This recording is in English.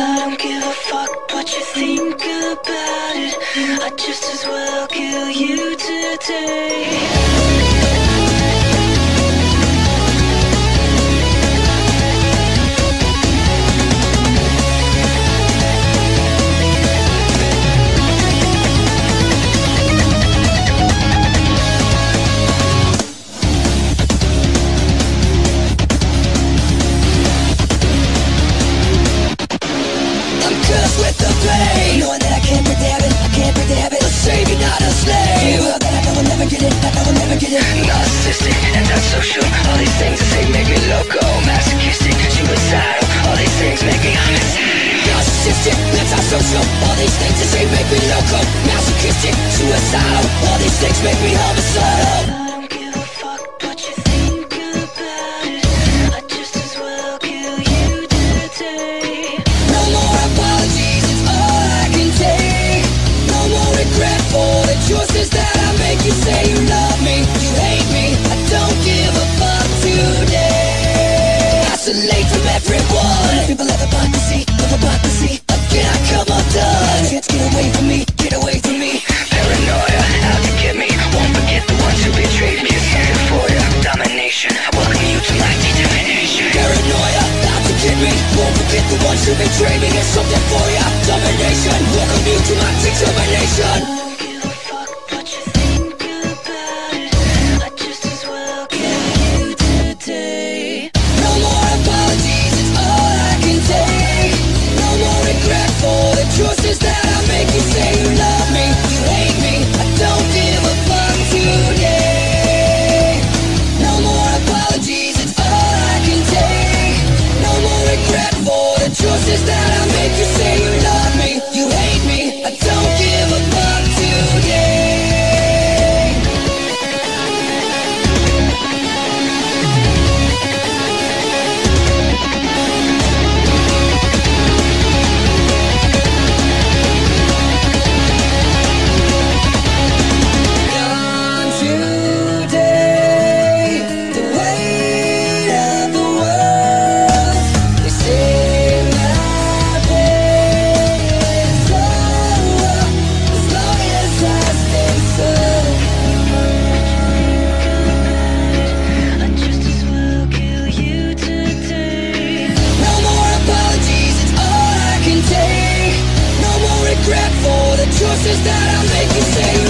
I don't give a fuck what you think about it. I'd just as well kill you today. social All these things they say make me loco. Masochistic, suicidal All these things make me homicidal Narcissistic, antisocial All these things they say make me loco. Masochistic, suicidal All these things make me homicidal. to betray me that I make you say